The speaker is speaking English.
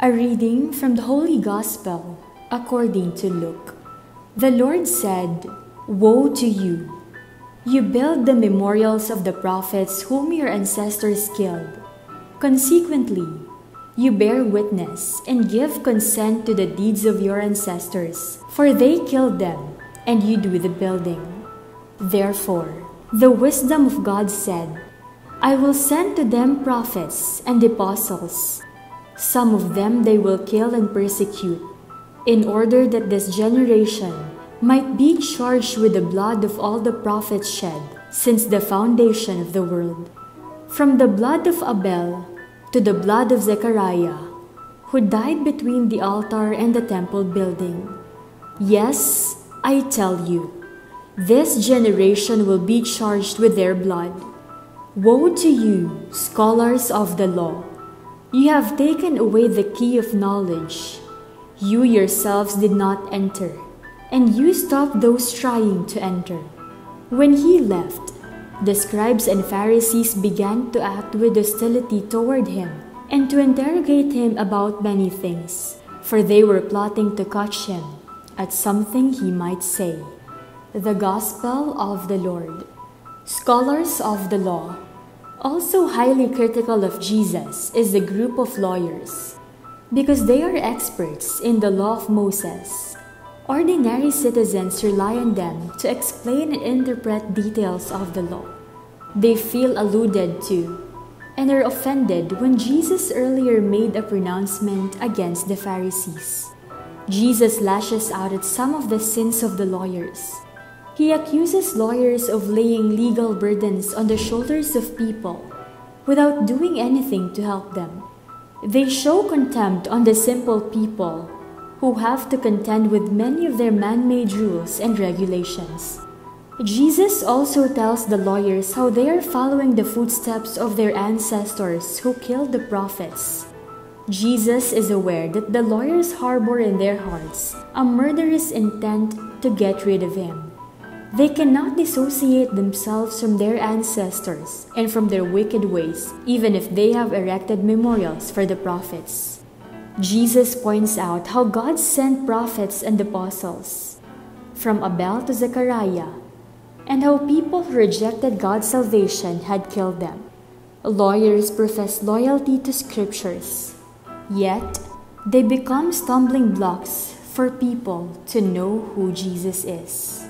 A reading from the Holy Gospel according to Luke. The Lord said, Woe to you! You build the memorials of the prophets whom your ancestors killed. Consequently, you bear witness and give consent to the deeds of your ancestors, for they killed them, and you do the building. Therefore, the wisdom of God said, I will send to them prophets and apostles. Some of them they will kill and persecute, in order that this generation might be charged with the blood of all the prophets shed since the foundation of the world. From the blood of Abel to the blood of Zechariah, who died between the altar and the temple building. Yes, I tell you, this generation will be charged with their blood. Woe to you, scholars of the law! You have taken away the key of knowledge. You yourselves did not enter, and you stopped those trying to enter. When he left, the scribes and Pharisees began to act with hostility toward him and to interrogate him about many things, for they were plotting to catch him at something he might say. The Gospel of the Lord. Scholars of the law, also highly critical of Jesus, is the group of lawyers, because they are experts in the law of Moses Ordinary citizens rely on them to explain and interpret details of the law. They feel alluded to and are offended when Jesus earlier made a pronouncement against the Pharisees. Jesus lashes out at some of the sins of the lawyers. He accuses lawyers of laying legal burdens on the shoulders of people without doing anything to help them. They show contempt on the simple people who have to contend with many of their man made rules and regulations. Jesus also tells the lawyers how they are following the footsteps of their ancestors who killed the prophets. Jesus is aware that the lawyers harbor in their hearts a murderous intent to get rid of him. They cannot dissociate themselves from their ancestors and from their wicked ways, even if they have erected memorials for the prophets. Jesus points out how God sent prophets and apostles, from Abel to Zechariah, and how people who rejected God's salvation had killed them. Lawyers profess loyalty to scriptures, yet they become stumbling blocks for people to know who Jesus is.